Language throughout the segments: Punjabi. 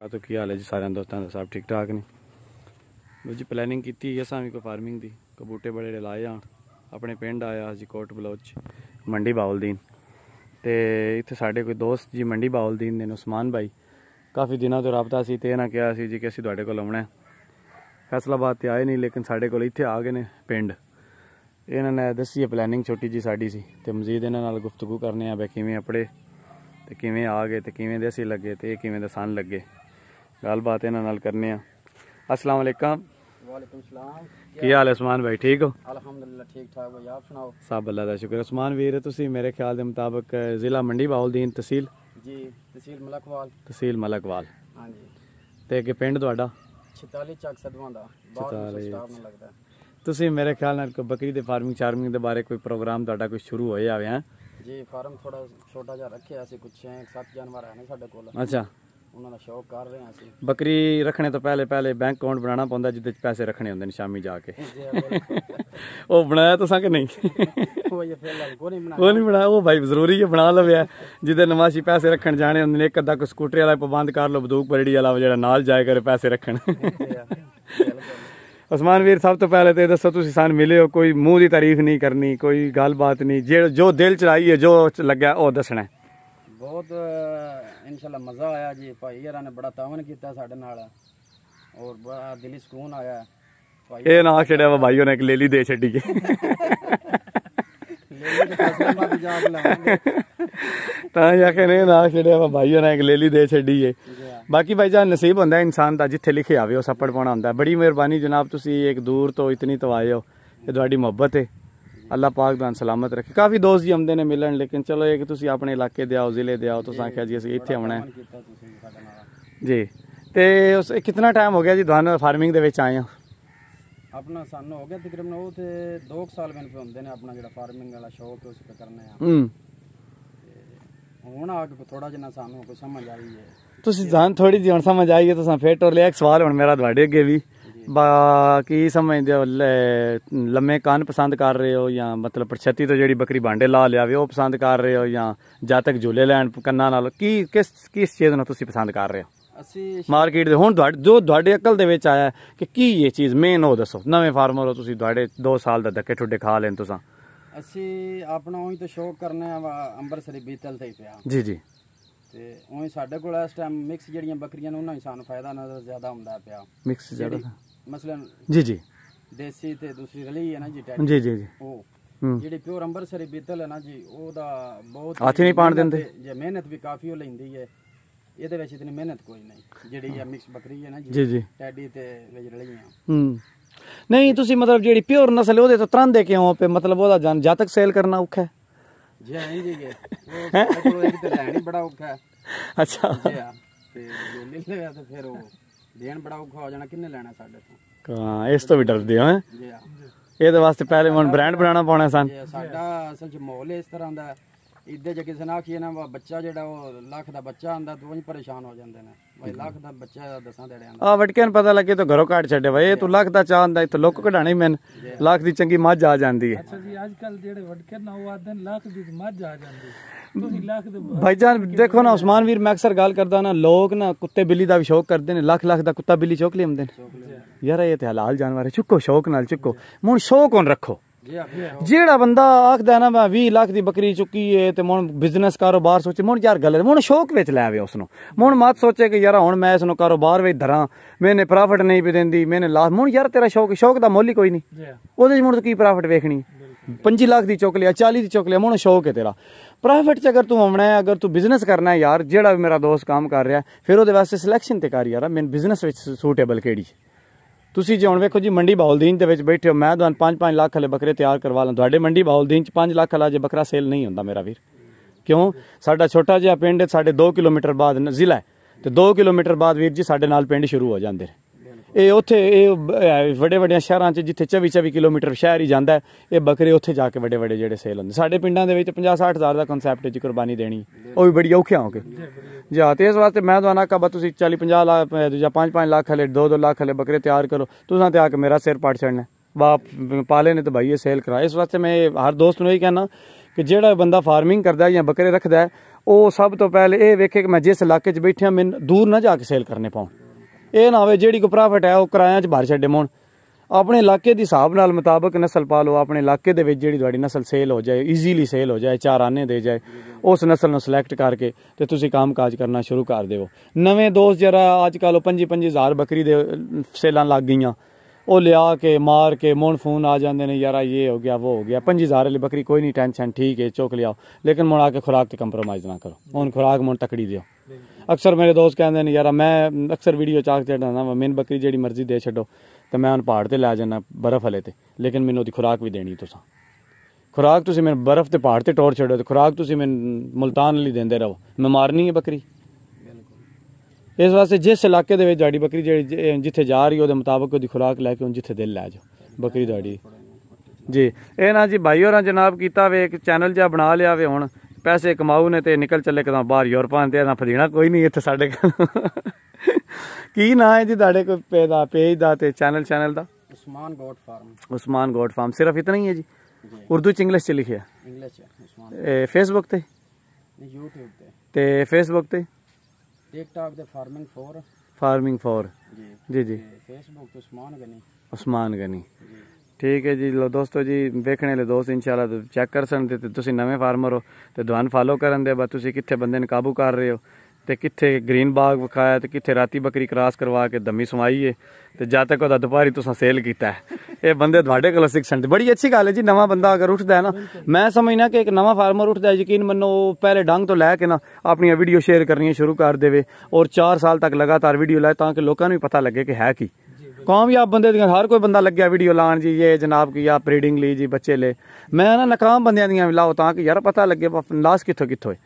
ਆ ਤੋ ਕੀ ਹਾਲ ਹੈ ਜੀ? ਸਾਰਿਆਂ ਦੋਸਤਾਂ ਦਾ ਸਭ ਠੀਕ ਠਾਕ ਨੇ। ਲੋ ਜੀ ਪਲੈਨਿੰਗ ਕੀਤੀ ਹੈ ਅਸਾਂ ਵੀ ਕੋ ਫਾਰਮਿੰਗ ਦੀ। ਕਬੂਟੇ ਬੜੇ ਲਾਏ ਆ। ਆਪਣੇ ਪਿੰਡ ਆਇਆ ਜੀ ਕੋਟ ਬਲੋਚ, ਮੰਡੀ ਬਾਉਲਦੀਨ ਤੇ ਇੱਥੇ ਸਾਡੇ ਕੋਈ ਦੋਸਤ ਜੀ ਮੰਡੀ ਬਾਉਲਦੀਨ ਦੇ ਨੇ, ਉਸਮਾਨ ਭਾਈ। ਕਾਫੀ ਦਿਨਾਂ ਤੋਂ ਰਾਬਤਾ ਸੀ ਤੇ ਇਹਨਾਂ ਕਿਹਾ ਸੀ ਜੀ ਕਿ ਅਸੀਂ ਤੁਹਾਡੇ ਕੋਲ ਆਉਣਾ ਹੈ। ਫੈਸਲਾਬਾਦ ਤੇ ਆਏ ਨਹੀਂ, ਲੇਕਿਨ ਸਾਡੇ ਕੋਲ ਇੱਥੇ ਆ ਗਏ ਨੇ ਪਿੰਡ। ਇਹਨਾਂ ਨੇ ਦੱਸੀ ਹੈ ਪਲੈਨਿੰਗ ਛੋਟੀ ਜੀ ਸਾਡੀ ਸੀ। ਤੇ ਮਜ਼ੀਦ ਇਹਨਾਂ ਨਾਲ ਗੁਫ਼ਤਗੂ ਕਰਨੇ ਆ ਬਈ ਕਿਵੇਂ ਆਪਣੇ, ਤੇ ਕਿਵੇਂ ਆ ਗਏ ਤੇ ਕਿਵੇਂ ਦੇ ਅਸੀਂ ਲੱਗੇ ਤੇ ਇਹ ਕਿਵੇਂ ਦੇ ਸਨ ਲੱਗੇ। ਗੱਲਬਾਤ ਇਹਨਾਂ ਨਾਲ ਕਰਨੇ ਆ। ਅਸਲਾਮ ਅਲੈਕਮ। ਵਾਲੇਕੁਮ ਸਲਾਮ। ਕੀ ਹਾਲ ਹੈ ਉਸਮਾਨ ਭਾਈ ਠੀਕ ਹੋ? ਅਲਹਮਦੁਲਿਲਾ ਠੀਕ ਠਾਕ ਹੋ ਆਪ ਸੁਣਾਓ? ਸਭ ਅੱਲਾ ਦਾ ਸ਼ੁਕਰ ਉਸਮਾਨ ਵੀਰ ਤੁਸੀਂ ਮੇਰੇ ਖਿਆਲ ਦੇ ਮੁਤਾਬਕ ਜ਼ਿਲ੍ਹਾ ਮੰਡੀ ਬਾਉਲਦੀਨ ਤਹਿਸੀਲ? ਜੀ ਤਹਿਸੀਲ ਮਲਕਵਾਲ। ਤਹਿਸੀਲ ਮਲਕਵਾਲ। ਹਾਂਜੀ। ਤੇ ਅੱਗੇ ਪਿੰਡ ਤੁਹਾਡਾ? 46 ਚੱਕ ਸਦਵਾਂ ਦਾ 46 ਸਟਾਫ ਨੂੰ ਲੱਗਦਾ। ਤੁਸੀਂ ਮੇਰੇ ਖਿਆਲ ਨਾਲ ਕੋਈ ਬੱਕਰੀ ਦੇ ਫਾਰਮਿੰਗ ਚਾਰਮਿੰਗ ਦੇ ਬਾਰੇ ਕੋਈ ਪ੍ਰੋਗਰਾਮ ਤੁਹਾਡਾ ਕੋਈ ਸ਼ੁਰੂ ਹੋਇਆ ਆਵੇ ਹੈ? ਜੀ ਫਾਰਮ ਥੋੜਾ ਛੋਟਾ ਜਿਹਾ ਰੱਖਿਆ ਸੀ ਕੁਛ 6-7 ਜਾਨਵਰ ਆਣੇ ਸਾਡੇ ਕੋਲ। ਅੱਛਾ। ਉਹਨਾਂ ਦਾ ਸ਼ੌਕ ਕਰ ਰਹੇ ਹਾਂ ਅਸੀਂ। ਬੱਕਰੀ ਰੱਖਣੇ ਤੋਂ ਪਹਿਲੇ ਪਹਿਲੇ ਬੈਂਕ ਅਕਾਊਂਟ ਬਣਾਉਣਾ ਪੈਂਦਾ ਜਿੱਦੇ ਚ ਪੈਸੇ ਰੱਖਣੇ ਹੁੰਦੇ ਨੇ ਸ਼ਾਮੀ ਜਾ ਕੇ। ਉਹ ਬਣਾਇਆ ਤੁਸੀਂ ਕਿ ਨਹੀਂ? ਉਹ ਇਹ ਫਿਰ ਕੋ ਨਹੀਂ ਬਣਾ ਉਹ ਨਹੀਂ ਬਣਾਇਆ ਉਹ ਭਾਈ ਜ਼ਰੂਰੀ ਹੈ ਬਣਾ ਲਵਿਆ ਜਿਹਦੇ ਨਵਾਸ਼ੀ ਪੈਸੇ ਰੱਖਣ ਜਾਣੇ ਹੁੰਦੇ ਨੇ ਇੱਕ ਅੱਧਾ ਕੋ ਸਕੂਟਰੀ ਵਾਲਾ ਪਾਬੰਦ ਕਰ ਲਓ ਬੰਦੂਕ ਪਰੜੀ ਵਾਲਾ ਜਿਹੜਾ ਨਾਲ ਜਾਏ ਕਰੇ ਪੈਸੇ ਰੱਖਣ। ਉਸਮਾਨ ਵੀਰ ਸਭ ਤੋਂ ਪਹਿਲੇ ਤੇ ਦੱਸੋ ਤੁਸੀਂ ਸਾਨੂੰ ਮਿਲੇ ਹੋ ਕੋਈ ਮੂੰਹ ਦੀ ਤਾਰੀਫ ਨਹੀਂ ਕਰਨੀ ਕੋਈ ਗੱਲਬਾਤ ਨਹੀਂ ਜੇ ਜੋ ਦਿਲ ਚ ਆਈ ਹੈ ਜੋ ਚ ਲੱਗਾ ਉਹ ਦੱਸਣਾ। ਬਹੁਤ ਇਨਸ਼ਾਅੱਲਾ ਮਜ਼ਾ ਆਇਆ ਜੀ। ਭਾਈ ਯਾਰਾਂ ਨੇ ਬੜਾ ਤਾਵਨ ਕੀਤਾ ਸਾਡੇ ਨਾਲ। ਔਰ ਬੜਾ ਦਿਲੀ ਸਕੂਨ ਆਇਆ। ਭਾਈ ਇਹ ਨਾ ਛੜਿਆ ਵਾ ਭਾਈ ਉਹਨੇ ਇੱਕ ਲੇਲੀ ਦੇ ਛੱਡੀ ਕੇ। ਤਾਂ ਜਾ ਕੇ ਨੇ ਨਾ ਛੜਿਆ ਵਾ ਭਾਈ ਉਹਨੇ ਇੱਕ ਲੇਲੀ ਦੇ ਛੱਡੀ ਹਾਂ। ਬਾਕੀ ਭਾਈ ਜਾਨ ਨਸੀਬ ਹੁੰਦਾ ਇਨਸਾਨ ਦਾ ਜਿੱਥੇ ਲਿਖਿਆ ਆਵੇ ਉਹ ਸੱਪੜ ਪਾਉਣਾ ਹੁੰਦਾ। ਬੜੀ ਮਿਹਰਬਾਨੀ ਜਨਾਬ ਤੁਸੀਂ ਇੱਕ ਦੂਰ ਤੋਂ ਇਤਨੀ ਤੋਂ ਆਏ ਹੋ। ਇਹ ਤੁਹਾਡੀ ਮੁਹੱਬਤ ਹੈ ਅੱਲਾਹ ਪਾਕ ਤੁਹਾਨੂੰ ਸਲਾਮਤ ਰੱਖੇ। ਕਾਫੀ ਦੋਸਤ ਜੀ ਆਉਂਦੇ ਨੇ ਮਿਲਣ ਲੇਕਿਨ ਚਲੋ ਇਹ ਕਿ ਤੁਸੀਂ ਆਪਣੇ ਇਲਾਕੇ ਦੇ ਆਓ ਜ਼ਿਲ੍ਹੇ ਦੇ ਆਓ ਤੁਸੀਂ ਆਖਿਆ ਜੀ ਅਸੀਂ ਇੱਥੇ ਆਉਣਾ ਜੀ। ਤੇ ਉਸ ਕਿੰਨਾ ਟਾਈਮ ਹੋ ਗਿਆ ਜੀ ਤੁਹਾਨੂੰ ਫਾਰਮਿੰਗ ਦੇ ਵਿੱਚ ਆਏ ਹੋ? ਆਪਣਾ ਸਾਨੂੰ ਹੋ ਗਿਆ ਤਕਰੀਬਨ ਉਹ ਤੇ 2 ਸਾਲ ਮੈਨੂੰ ਪੇ ਹੁੰਦੇ ਨੇ ਆਪਣਾ ਜਿਹੜਾ ਫਾਰਮਿੰਗ ਵਾਲਾ ਸ਼ੌਕ ਉਸ ਤੇ ਕਰਨੇ ਆ। ਹੂੰ। ਹੁਣ ਆ ਕੇ ਥੋੜਾ ਜਿਹਾ ਸਾਨੂੰ ਕੋਈ ਸਮਝ ਆਈ ਹੈ। ਤੁਸੀਂ ਜਾਨ ਥੋੜੀ ਜਿਹੀ ਹੁਣ ਸਮਝ ਆਈ ਹੈ ਤੁਸੀਂ ਫੇਰ ਟੋਰ ਲਿਆ ਇੱਕ ਸਵਾਲ ਹੁਣ ਮੇਰਾ ਤੁਹਾਡੇ ਅੱਗੇ ਵੀ। ਬਾਕੀ ਸਮਝਦੇ ਹੋ ਲੰਮੇ ਕੰਨ ਪਸੰਦ ਕਰ ਰਹੇ ਹੋ ਜਾਂ ਮਤਲਬ ਪਰਛਤੀ ਤੋਂ ਜਿਹੜੀ ਬੱਕਰੀ ਬਾਂਡੇ ਲਾ ਲਿਆਵੇ ਉਹ ਪਸੰਦ ਕਰ ਰਹੇ ਹੋ ਜਾਂ ਜਦ ਤੱਕ ਝੂਲੇ ਲੈਣ ਕੰਨਾਂ ਨਾਲ ਕੀ ਕਿਸ ਕਿਸ ਚੀਜ਼ ਨੂੰ ਤੁਸੀਂ ਪਸੰਦ ਕਰ ਰਹੇ ਹੋ? ਅਸੀਂ ਮਾਰਕੀਟ ਦੇ ਹੁਣ ਤੁਹਾਡੇ ਜੋ ਤੁਹਾਡੇ ਅਕਲ ਦੇ ਵਿੱਚ ਆਇਆ ਕਿ ਕੀ ਇਹ ਚੀਜ਼ ਮੇਨ ਉਹ ਦੱਸੋ ਨਵੇਂ ਫਾਰਮਰ ਹੋ ਤੁਸੀਂ ਤੁਹਾਡੇ 2 ਸਾਲ ਦਾ ਧੱਕੇ ਠੁੱਡੇ ਖਾ ਲੈਣ ਤੁਸੀਂ। ਅਸੀਂ ਆਪਣਾ ਉਹੀ ਤਾਂ ਸ਼ੌਕ ਕਰਨੇ ਅੰਬਰਸਰੀ ਬੀਤਲ ਤੇ ਪਿਆ। ਜੀ ਜੀ। ਤੇ ਉਹੀ ਸਾਡੇ ਕੋਲ ਇਸ ਟਾਈਮ ਮਿਕਸ ਜਿਹੜੀਆਂ ਬੱਕਰੀਆਂ ਨੇ ਉਹਨਾਂ ਹੀ ਸਾਨੂੰ ਫਾਇਦਾ ਨਜ਼ਰ ਜ਼ਿਆਦਾ ਹੁੰਦਾ ਪਿਆ। ਮਿਕਸ ਜ਼ਿਆਦਾ। ਮਸਲਨ ਜੀ ਜੀ। ਦੇਸੀ ਤੇ ਦੂਸਰੀ ਰਲੀ ਹੈ ਨਾ ਜੀ ਟੈਡੀ ਜੀ ਜੀ ਜੀ। ਉਹ। ਹੂੰ। ਜਿਹੜੀ ਪਿਓਰ ਅੰਬਰਸਰੀ ਬੀਤਲ ਹੈ ਨਾ ਜੀ ਉਹਦਾ ਬਹੁਤ ਹੱਥ ਹੀ ਨਹੀਂ ਪਾਉਣ ਮਿਹਨਤ ਦਿੰਦੇ। ਤੇ- ਜੇ ਮਿਹਨਤ ਵੀ ਕਾਫੀ ਉਹ ਲੈਂਦੀ ਹੈ। ਇਹਦੇ ਵਿੱਚ ਇਤਨੀ ਮਿਹਨਤ ਕੋਈ ਨਹੀਂ। ਜਿਹੜੀ ਇਹ ਮਿਕਸ ਬੱਕਰੀ ਹੈ ਨਾ ਜੀ ਜੀ ਜੀ। ਟੈਡੀ ਤੇ ਵਿੱਚ ਰਲੀਆਂ। ਹੂੰ। ਨਹੀਂ ਤੁਸੀਂ ਮਤਲਬ ਜਿਹੜੀ ਪਿਓਰ ਨਸਲ ਹੈ, ਉਹਦੇ ਤੋਂ ਤਰਾਂਦੇ ਕਿਉਂ? ਪਏ ਮਤਲਬ ਉਹਦਾ ਜਾਨ ਜਦ ਤੱਕ ਸੇਲ ਕਰਨਾ ਔਖਾ ਹੈ। ਜੀ ਹਾਂ ਜੀ ਇਹ ਉਹ ਸਾਡੇ ਕੋਲ ਇੱਕ ਤੇ ਲੈਣੀ ਬੜਾ ਔਖਾ ਹੈ। ਅੱਛਾ। ਜੀ ਹਾਂ ਤੇ ਜੇ ਲੈ ਲਿਆ ਤੇ ਫਿਰ ਉਹ ਦੇਣ ਬੜਾ ਔਖਾ ਹੋ ਜਾਣਾ ਕਿੰਨੇ ਲੈਣਾ ਸਾਡੇ ਤੋਂ? ਹਾਂ ਇਸ ਤੋਂ ਵੀ ਡਰਦੇ ਹੋ ਹੈਂ? ਜੀ ਹਾਂ। ਇਹਦੇ ਵਾਸਤੇ ਪਹਿਲੇ ਹੁਣ ਬ੍ਰਾਂਡ ਬਣਾਉਣਾ ਪਾਉਣਾ ਸਨ। ਜੇ ਸਾਡਾ ਅਸਲ ਚ ਮਾਹੌਲ ਇਸ ਤਰ੍ਹਾਂ ਦਾ ਇੱਦੇ ਜੇ ਕਿਸੇ ਨਾਲ ਆਖੀਏ ਨਾ ਵਾ ਬੱਚਾ ਜਿਹੜਾ ਉਹ ਲੱਖ ਦਾ ਬੱਚਾ ਆਂਦਾ ਤਾਂ ਹੀ ਪਰੇਸ਼ਾਨ ਹੋ ਜਾਂਦੇ ਨੇ। ਭਾਈ ਲੱਖ ਦਾ ਬੱਚਾ ਦਸਾਂ ਦੇੜਿਆਂ ਦਾ ਆ ਵਟਕਿਆਂ ਨੂੰ ਪਤਾ ਲੱਗੇ ਤਾਂ ਘਰੋਂ ਕੱਢ ਛੱਡੇ ਵਾ। ਇਹ ਤੂੰ ਲੱਖ ਦਾ ਚਾਹੁੰਦਾ ਇੱਥੇ ਲੋਕ ਕਢਾਣੇ ਮੈਨ ਲੱਖ ਦੀ ਚੰਗੀ ਮੱਝ ਆ ਜਾਂਦੀ ਹੈ। ਅੱਛਾ ਜੀ ਅੱਜ ਕੱਲ ਜਿਹੜੇ ਵਟਕੇ ਨਾ ਉਹ ਆਦਨ ਲੱਖ ਦੀ ਮੱਝ ਆ ਜਾਂਦੀ। ਤੁਸੀਂ ਲੱਖ ਦੇ ਭਾਈਜਾਨ ਦੇਖੋ ਨਾ ਉਸਮਾਨ ਵੀਰ ਮੈਂ ਅਕਸਰ ਗੱਲ ਕਰਦਾ ਨਾ ਲੋਕ ਨਾ ਕੁੱਤੇ ਬਿੱਲੀ ਦਾ ਵੀ ਸ਼ੌਕ ਕਰਦੇ ਨੇ। ਲੱਖ ਲੱਖ ਦਾ ਕੁੱਤਾ ਬਿੱਲੀ ਚੁੱਕ ਲਿਆਉਂਦੇ ਨੇ। ਯਾਰ ਇਹ ਤੇ ਹਲਾਲ ਜਾਨਵਰ ਹੈ। ਚੁੱਕੋ ਸ਼ੌਕ ਨਾਲ ਚੁੱਕੋ। ਹੁਣ ਸ਼ੌਕ ਹੁਣ ਰੱਖੋ। ਜਿਹੜਾ ਬੰਦਾ ਆਖਦਾ ਨਾ ਮੈਂ 20 ਲੱਖ ਦੀ ਬੱਕਰੀ ਚੁੱਕੀ ਏ ਤੇ ਹੁਣ ਬਿਜ਼ਨਸ ਕਾਰੋਬਾਰ ਸੋਚੇ ਹੁਣ ਯਾਰ ਗੱਲ ਹੁਣ ਸ਼ੌਕ ਵਿੱਚ ਲੈ ਆਵੇ ਉਸ ਨੂੰ ਹੁਣ ਮਤ ਸੋਚੇ ਕਿ ਯਾਰ ਹੁਣ ਮੈਂ ਇਸ ਨੂੰ ਕਾਰੋਬਾਰ ਵਿੱਚ ਧਰਾਂ ਮੈਨੇ ਪ੍ਰੋਫਿਟ ਨਹੀਂ ਵੀ ਦਿੰਦੀ ਮੈਨੇ ਲਾਸ ਹੁਣ ਯਾਰ ਤੇਰਾ ਸ਼ੌਕ ਸ਼ੌਕ ਦਾ ਮੁੱਲ ਹੀ ਕੋਈ ਨਹੀਂ। ਉਹਦੇ ਚ ਹੁਣ ਤੂੰ ਕੀ ਪ੍ਰੋਫਿਟ ਵੇਖਣੀ? 25 ਲੱਖ ਦੀ ਚੁੱਕ ਲਿਆ 40 ਦੀ ਚੁੱਕ ਲਿਆ ਹੁਣ ਸ਼ੌਕ ਹੈ ਤੇਰਾ। ਪ੍ਰੋਫਿਟ ਚ ਅਗਰ ਤੂੰ ਆਉਣਾ ਹੈ ਅਗਰ ਤੂੰ ਬਿਜ਼ਨਸ ਕਰਨਾ ਹੈ ਯਾਰ ਜਿਹੜਾ ਵੀ ਮੇਰਾ ਦੋਸਤ ਕੰਮ ਕਰ ਰਿਹਾ ਫਿਰ ਉਹਦੇ ਵਾਸਤੇ ਸਿਲੈਕਸ਼ਨ ਤੇ ਕਰ ਯਾਰ ਮੈਨੂੰ ਬਿਜ਼ਨਸ ਵਿੱਚ ਸੂਟੇਬਲ ਕਿਹੜੀ? ਤੁਸੀਂ ਜੇ ਹੁਣ ਵੇਖੋ ਜੀ ਮੰਡੀ ਬਾਉਲਦੀਨ ਦੇ ਵਿੱਚ ਬੈਠੇ ਹੋ, ਮੈਂ ਤੁਹਾਨੂੰ 5-5 ਲੱਖ ਵਾਲੇ ਬੱਕਰੇ ਤਿਆਰ ਕਰਵਾ ਲਾਂ। ਤੁਹਾਡੇ ਮੰਡੀ ਬਾਉਲਦੀਨ ਚ 5 ਲੱਖ ਵਾਲਾ ਜੇ ਬੱਕਰਾ ਸੇਲ ਨਹੀਂ ਹੁੰਦਾ ਮੇਰਾ ਵੀਰ। ਕਿਉਂ? ਸਾਡਾ ਛੋਟਾ ਜਿਹਾ ਪਿੰਡ ਸਾਡੇ 2 ਕਿਲੋਮੀਟਰ ਬਾਅਦ ਜ਼ਿਲ੍ਹਾ ਹੈ। ਤੇ 2 ਕਿਲੋਮੀਟਰ ਬਾਅਦ ਵੀਰ ਜੀ ਸਾਡੇ ਨਾਲ ਪਿੰਡ ਸ਼ੁਰੂ ਹੋ ਜਾਂਦੇ ਨੇ। ਇਹ ਉੱਥੇ, ਇਹ ਵੱਡੇ ਵੱਡੇ ਸ਼ਹਿਰਾਂ 'ਚ ਜਿੱਥੇ 24 24 ਕਿਲੋਮੀਟਰ ਸ਼ਹਿਰ ਹੀ ਜਾਂਦਾ ਇਹ ਬੱਕਰੇ ਉੱਥੇ ਜਾ ਕੇ ਵੱਡੇ ਵੱਡੇ ਜਿਹੜੇ ਸੇਲ ਹੁੰਦੇ। ਸਾਡੇ ਪਿੰਡਾਂ ਦੇ ਵਿੱਚ 50 60 ਹਜ਼ਾਰ ਦਾ ਕਨਸੈਪਟ ਹੈ ਜੀ ਕੁਰਬਾਨੀ ਦੇਣੀ। ਉਹ ਵੀ ਬੜੀ ਔਖਿਆ ਹੋ ਕੇ। ਜਾਂ ਤੇ ਇਸ ਵਾਸਤੇ ਮੈਂ ਤੁਹਾਨੂੰ ਆਖਾ ਤੁਸੀਂ 40 50 ਲੱਖ ਜਾਂ 5 5 ਲੱਖ ਹਲੇ 2 2 ਲੱਖ ਹਲੇ ਬੱਕਰੇ ਤਿਆਰ ਕਰੋ, ਤੁਸੀਂ ਤੇ ਆ ਕੇ ਮੇਰਾ ਸਿਰ ਪਾੜ ਛੱਡਣਾ ਬਾਪ, ਪਾਲੇ ਨੇ ਤਾਂ ਭਾਈ ਇਹ ਸੇਲ ਕਰਾ ਇਸ ਵਾਸਤੇ ਮੈਂ ਇਹ ਹਰ ਦੋਸਤ ਨੂੰ ਇਹ ਕਹਿਣਾ ਕਿ ਜਿਹੜਾ ਬੰਦਾ ਫਾਰਮਿੰਗ ਕਰਦਾ ਜਾਂ ਬੱਕਰੇ ਰੱਖਦਾ ਉਹ ਸਭ ਤੋਂ ਪਹਿਲੇ ਇਹ ਵੇਖੇ ਕਿ ਮੈਂ ਜਿਸ ਇਲਾਕੇ 'ਚ ਬੈਠਿਆ, ਮੈਨੂੰ ਦੂਰ ਨਾ ਜਾ ਕੇ ਸੇਲ ਕਰਨੇ ਪਾਉਣ। ਇਹ ਨਾ ਹੋਵੇ ਜਿਹੜੀ ਕੋ ਪ੍ਰੋਫਿਟ ਹੈ, ਉਹ ਕਿਰਾਇਆਂ 'ਚ ਭਰ ਛੱਡੇ ਮੋਣ ਆਪਣੇ ਇਲਾਕੇ ਦੀ ਹਿਸਾਬ ਨਾਲ ਮੁਤਾਬਕ ਨਸਲ ਪਾ ਲਓ, ਆਪਣੇ ਇਲਾਕੇ ਦੇ ਵਿੱਚ ਜਿਹੜੀ ਤੁਹਾਡੀ ਨਸਲ ਸੇਲ ਹੋ ਜਾਏ ਈਜ਼ੀਲੀ ਸੇਲ ਹੋ ਜਾਏ, ਚਾਰ ਆਨੇ ਦੇ ਜਾਏ, ਉਸ ਨਸਲ ਨੂੰ ਸਿਲੈਕਟ ਕਰਕੇ ਤੇ ਤੁਸੀਂ ਕੰਮ ਕਾਜ ਕਰਨਾ ਸ਼ੁਰੂ ਕਰ ਦਿਓ। ਨਵੇਂ ਦੋਸਤ ਜਰਾ ਅੱਜ ਕੱਲ 5 ਹਜ਼ਾਰ ਬੱਕਰੀ ਦੇ ਸੇਲਾਂ ਲੱਗ ਗਈਆਂ। ਉਹ ਲਿਆ ਕੇ, ਮਾਰ ਕੇ ਮੋਣ ਫੋਨ ਆ ਜਾਂਦੇ ਨੇ, ਯਾਰਾ ਇਹ ਹੋ ਗਿਆ ਉਹ ਹੋ ਗਿਆ। 5000 ਵਾਲੀ ਬੱਕਰੀ ਕੋਈ ਨਹੀਂ ਟੈਨਸ਼ਨ ਠੀਕ ਹੈ, ਚੁੱਕ ਲਿਆਓ। ਲੇਕਿਨ ਮੁੜ ਆ ਕੇ ਖੁਰਾਕ ਤੇ ਕੰਪਰੋਮਾਈਜ਼ ਨਾ ਕਰੋ। ਹੁਣ ਖੁਰਾਕ ਮੁਣ ਤਕੜੀ ਦਿਓ। ਅਕਸਰ ਮੇਰੇ ਦੋਸਤ ਕਹਿੰਦੇ ਨੇ ਯਾਰਾ ਮੈਂ ਅਕਸਰ ਵੀਡੀਓ ਚਾਕ ਚੜਾਉਂਦਾ ਵਾ ਮੈਨੂੰ ਬੱਕਰੀ ਜਿਹੜੀ ਮਰਜ਼ੀ ਦੇ ਛੱਡੋ ਤੇ ਮੈਂ ਉਹਨ ਪਹਾੜ ਤੇ ਲੈ ਜਾਣਾ ਬਰਫ਼ ਹਲੇ ਤੇ ਲੇਕਿਨ ਮੈਨੂੰ ਉਹਦੀ ਖੁਰਾਕ ਵੀ ਦੇਣੀ ਤੁਸੀਂ। ਖੁਰਾਕ ਤੁਸੀਂ ਮੈਨੂੰ ਬਰਫ਼ ਤੇ ਪਹਾੜ ਤੇ ਟੋਰ ਛੱਡੋ ਤੇ ਖੁਰਾਕ ਤੁਸੀਂ ਮੈਨੂੰ ਮੁਲਤਾਨ ਲਈ ਦਿੰਦੇ ਰਹੋ। ਮੈਂ ਮਾਰਨੀ ਹੈ ਬੱਕਰੀ? ਇਸ ਵਾਸਤੇ ਜਿਸ ਇਲਾਕੇ ਦੇ ਵਿੱਚ ਤੁਹਾਡੀ ਬੱਕਰੀ ਜਿਹੜੀ ਜਿੱਥੇ ਜਾ ਰਹੀ ਉਹਦੇ ਮੁਤਾਬਕ ਉਹਦੀ ਖੁਰਾਕ ਲੈ ਕੇ ਉਹਨੂੰ ਜਿੱਥੇ ਦਿਲ ਲੈ ਜਾਓ ਬੱਕਰੀ ਤੁਹਾਡੀ। ਜੀ। ਇਹ ਨਾ ਜੀ ਭਾਈ ਹੋਰਾਂ ਜਨਾਬ ਕੀਤਾ ਵੇ ਇੱਕ ਚੈਨਲ ਜਿਹਾ ਬਣਾ ਲਿਆ ਵੇ ਹੁਣ। ਪੈਸੇ ਕਮਾਉ ਨੇ ਤੇ ਨਿਕਲ ਚੱਲੇ ਕਦਾਂ ਬਾਹਰ ਯੂਰਪਾਂ ਤੇ ਨਾ ਫਦੀਣਾ ਕੋਈ ਨਹੀਂ ਇੱਥੇ ਸਾਡੇ ਕੋਲ। ਕੀ ਨਾਂ ਹੈ ਜੀ ਤੁਹਾਡੇ ਕੋਈ ਪੇ ਦਾ ਪੇਜ ਦਾ ਤੇ ਚੈਨਲ ਚੈਨਲ ਦਾ? Usman goat farm. Usman goat farm ਸਿਰਫ ਇਤਨਾ ਹੀ ਹੈ ਜੀ? ਜੀ। ਉਰਦੂ ਚ ਇੰਗਲਿਸ਼ ਚ ਲਿਖਿਆ? ਇੰਗਲਿਸ਼ ਹੈ ਉਸਮਾਨ। ਇਹ ਫੇਸਬੁੱਕ ਤੇ? ਨਹੀਂ YouTube ਤੇ। ਤੇ ਫੇਸਬੁੱਕ ਤੇ? TikTok ਤੇ ਫਾਰਮਿੰਗ 4 ਫਾਰਮਿੰਗ ਫॉर ਜੀ। ਜੀ ਜੀ। ਤੇ Facebook ਤੇ ਉਸਮਾਨ ਗਨੀ। ਉਸਮਾਨ ਗਨੀ। ਜੀ। ਠੀਕ ਹੈ ਜੀ ਲੋ ਦੋਸਤੋ ਜੀ, ਵੇਖਣੇ ਵਾਲੇ ਦੋਸਤ ਇਨਸ਼ਾਅੱਲਾ ਚੈੱਕ ਕਰ ਸਨ ਤੇ ਤੁਸੀਂ ਨਵੇਂ ਫਾਰਮਰ ਹੋ ਤੇ ਦੁਆਨ ਫਾਲੋ ਕਰਨ ਦੇ ਬਾਅਦ ਤੁਸੀਂ ਕਿੱਥੇ ਬੰਦੇ ਨੂੰ ਕਾਬੂ ਕਰ ਰਹੇ ਹੋ ਤੇ ਕਿੱਥੇ ਗ੍ਰੀਨ ਬਾਗ ਵਿਖਾਇਆ ਤੇ ਕਿੱਥੇ ਰਾਤੀ ਬੱਕਰੀ ਕ੍ਰਾਸ ਕਰਵਾ ਕੇ ਦਮੀ ਸਵਾਈ ਹੈ ਤੇ ਜਦ ਤੱਕ ਉਹਦਾ ਦੁਪਹਿਰੀ ਤੁਸੀਂ ਸੇਲ ਕੀਤਾ ਹੈ। ਇਹ ਬੰਦੇ ਤੁਹਾਡੇ ਕੋਲ ਸਿੱਖਣ ਤੇ ਬੜੀ ਅੱਛੀ ਗੱਲ ਹੈ ਜੀ, ਨਵਾਂ ਬੰਦਾ ਅਗਰ ਉੱਠਦਾ ਹੈ ਨਾ, ਮੈਂ ਸਮਝਣਾ ਕਿ ਇੱਕ ਨਵਾਂ ਫਾਰਮਰ ਉੱਠਦਾ ਯਕੀਨ ਮੰਨੋ, ਉਹ ਪਹਿਲੇ ਡੰਗ ਤੋਂ ਲੈ ਕੇ ਨਾ ਆਪਣੀਆਂ ਵੀਡੀਓ ਸ਼ੇਅਰ ਕਰਨੀਆਂ ਸ਼ੁਰੂ ਕਰ ਦੇਵੇ ਔਰ 4 ਸਾਲ ਤੱਕ ਲਗਾਤਾਰ ਵੀਡੀਓ ਲਾਏ ਤਾਂ ਕਿ ਲੋਕਾਂ ਨੂੰ ਵੀ ਪਤਾ ਲੱਗੇ ਕਿ ਹੈ ਕੀ। ਕਾਮਯਾਬ ਬੰਦੇ ਦੀਆਂ ਹਰ ਕੋਈ ਬੰਦਾ ਲੱਗਿਆ ਵੀਡੀਓ ਲਾਣ ਜੀ ਇਹ ਜਨਾਬ ਕੀ ਆ ਬਰੀਡਿੰਗ ਲਈ ਜੀ ਬੱਚੇ ਲੈ ਮੈਂ ਨਾ ਨਕਾਮ ਬੰਦਿਆਂ ਦੀਆਂ ਵੀ ਲਾਓ ਤਾਂ ਕਿ ਯਾਰ ਪਤਾ ਲੱਗੇ ਲਾਸ ਕਿੱਥੋਂ ਕਿੱਥੋਂ ਹੈ।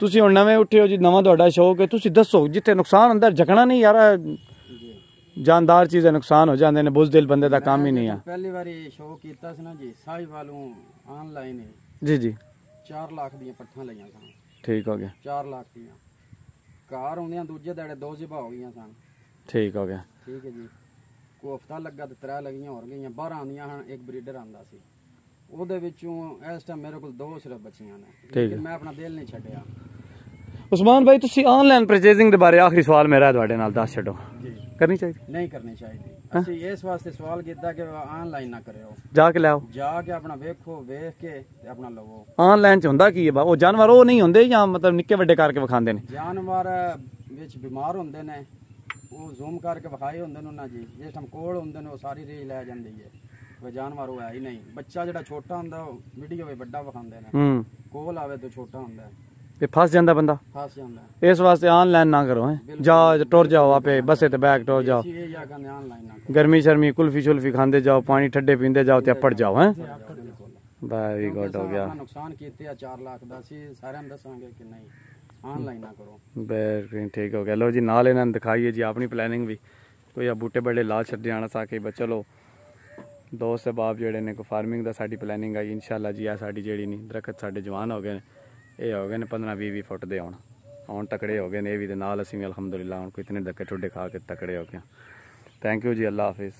ਤੁਸੀਂ ਹੁਣ ਨਵੇਂ ਉੱਠੇ ਹੋ ਜੀ ਨਵਾਂ ਤੁਹਾਡਾ ਸ਼ੌਕ ਹੈ ਤੁਸੀਂ ਦੱਸੋ ਜਿੱਥੇ ਨੁਕਸਾਨ ਅੰਦਰ ਝਕਣਾ ਨਹੀਂ ਯਾਰ ਜਾਨਦਾਰ ਚੀਜ਼ਾਂ ਨੁਕਸਾਨ ਹੋ ਜਾਂਦੇ ਨੇ ਬੁਜ਼ਦਿਲ ਬੰਦੇ ਦਾ ਕੰਮ ਹੀ ਨਹੀਂ ਆ। ਪਹਿਲੀ ਵਾਰੀ ਸ਼ੋਅ ਕੀਤਾ ਸੀ ਨਾ ਜੀ ਸਾਈ ਵਾਲੋਂ ਆਨਲਾਈਨ ਜੀ ਜੀ। 4 ਲੱਖ ਦੀਆਂ ਪੱਠਾਂ ਲਈਆਂ ਸਨ। ਠੀਕ ਹੋ ਗਿਆ। 4 ਲੱਖ ਦੀਆਂ। ਕਾਰ ਆਉਂਦਿਆਂ ਦੂਜੇ ਦਿਹਾੜੇ ਦੋ ਜ਼ਿਬਾ ਹੋ ਗਈਆਂ ਸਨ। ਠੀਕ ਹੋ ਗਿਆ। ਠੀਕ ਹੈ ਜੀ। ਕੋ ਹਫਤਾ ਲੱਗਾ ਤੇ ਤਰੇ ਲੱਗੀਆਂ ਹੋਰ ਗਈਆਂ 12 ਆਉਂਦੀਆਂ ਹਨ ਇੱਕ ਬਰੀਡਰ ਆਂਦਾ ਸੀ। ਉਹਦੇ ਵਿੱਚੋਂ ਇਸ ਟਾਈਮ ਮੇਰੇ ਕੋਲ ਦੋ ਸਿਰਫ ਬਚੀਆਂ ਨੇ ਲੇਕਿਨ ਮੈਂ ਆਪਣਾ ਦਿਲ ਨਹੀਂ ਛੱਡਿਆ। ਉਸਮਾਨ ਭਾਈ ਤੁਸੀਂ ਆਨਲਾਈਨ ਪਰਚੇਜ਼ਿੰਗ ਦੇ ਬਾਰੇ ਆਖਰੀ ਸਵਾਲ ਮੇਰਾ ਤੁਹਾਡੇ ਨਾਲ ਦੱਸ ਛੱਡੋ। ਜੀ। ਕਰਨੀ ਚਾਹੀਦੀ? ਨਹੀਂ ਕਰਨੀ ਚਾਹੀਦੀ। ਅਸੀਂ ਇਸ ਵਾਸਤੇ ਸਵਾਲ ਕੀਤਾ ਕਿ ਆਨਲਾਈਨ ਨਾ ਕਰਿਓ। ਜਾ ਕੇ ਲਿਆਓ। ਜਾ ਕੇ ਆਪਣਾ ਵੇਖੋ ਵੇਖ ਕੇ ਤੇ ਆਪਣਾ ਲਵੋ। ਆਨਲਾਈਨ ਚ ਹੁੰਦਾ ਕੀ ਹੈ ਬਾ? ਉਹ ਜਾਨਵਰ ਉਹ ਨਹੀਂ ਹੁੰਦੇ ਜਾਂ ਮਤਲਬ ਨਿੱਕੇ ਵੱਡੇ ਕਰਕੇ ਵਿਖਾਉਂਦੇ ਨੇ? ਜਾਨਵਰ ਵਿੱਚ ਬਿਮਾਰ ਹੁੰਦੇ ਨੇ। ਉਹ ਜ਼ੂਮ ਕਰਕੇ ਵਿਖਾਏ ਹੁੰਦੇ ਨੇ ਉਹਨਾਂ ਜੀ। ਟਾਈਮ ਕੋਲ ਹੁੰਦੇ ਨੇ ਉਹ ਸਾਰੀ ਰੇਜ ਲੈ ਜਾਂਦੀ ਹੈ। ਉਹ ਜਾਨਵਰ ਉਹ ਹੈ ਹੀ ਨਹੀਂ। ਬੱਚਾ ਜਿਹੜਾ ਛੋਟਾ ਹੁੰਦਾ ਉਹ ਵੀਡੀਓ ਵਿੱਚ ਵੱਡਾ ਵਿਖਾਉਂਦੇ ਨੇ। ਹੂੰ। ਕੋਲ ਆਵੇ ਤਾਂ ਛੋਟਾ ਹੁੰਦਾ ਹੈ, ਤੇ ਫਸ ਜਾਂਦਾ ਬੰਦਾ? ਫਸ ਜਾਂਦਾ। ਇਸ ਵਾਸਤੇ ਆਨਲਾਈਨ ਨਾ ਕਰੋ ਹੈ। ਜਾ ਟੁਰ ਜਾਓ ਆਪੇ ਬੱਸੇ ਤੇ ਬੈਗ ਟੁਰ ਜਾਓ। ਜਾਂ ਗਰਮੀ ਸ਼ਰਮੀ ਕੁਲਫੀ ਸ਼ੁਲਫੀ ਖਾਂਦੇ ਜਾਓ ਪਾਣੀ ਠੱਡੇ ਪੀਂਦੇ ਜਾਓ ਤੇ ਅੱਪੜ ਜਾਓ ਹੈ। ਵੈਰੀ ਗੁੱਡ ਹੋ ਗਿਆ। ਨੁਕਸਾਨ ਕੀਤੇ ਆ 4 ਲੱਖ ਦਾ। ਅਸੀਂ ਸਾਰਿਆਂ ਨੂੰ ਦੱਸਾਂਗੇ ਕਿ ਨਹੀਂ। ਆਨਲਾਈਨ ਨਾ ਕਰੋ। ਬਿਲਕੁਲ ਠੀਕ ਹੋ ਗਿਆ ਲੋ ਜੀ, ਨਾਲ ਇਹਨਾਂ ਨੂੰ ਦਿਖਾਈਏ ਜੀ, ਆਪਣੀ ਪਲੈਨਿੰਗ ਵੀ। ਕੋਈ ਆ ਬੂਟੇ ਬੜੇ ਲਾ ਛੱਡ ਜਾਣਾ ਸਾਕੇ ਬਸ ਚਲੋ, ਦੋਸਤ ਬਾਪ ਜਿਹੜੇ ਨੇ ਕੋ ਫਾਰਮਿੰਗ ਦਾ ਸਾਡੀ ਪਲੈਨਿੰਗ ਆਈ ਇਨਸ਼ਾਅੱਲਾ ਜੀ ਆ ਸਾਡੀ ਜਿਹੜੀ ਨਹੀਂ ਦਰਖਤ ਸਾਡੇ ਜਵਾਨ ਹੋ ਗਏ ਨੇ, ਇਹ ਹੋ ਗਏ ਨੇ 15 20 20 ਫੁੱਟ ਦੇ ਹੁਣ ਹੁਣ ਤਕੜੇ ਹੋ ਗਏ ਨੇ, ਇਹ ਵੀ ਦੇ ਨਾਲ ਅਸੀਂ ਵੀ, ਅਲਹਮਦੁਲਿਲਾ, ਹੁਣ ਕੋਈ ਇਤਨੇ ਧੱਕੇ ਠੁੱਡੇ ਖਾ ਕੇ ਤਕੜੇ ਹੋ ਗਏ ਥੈਂਕ ਯੂ ਜੀ, ਅੱਲਾ ਹਾਫਿਜ਼।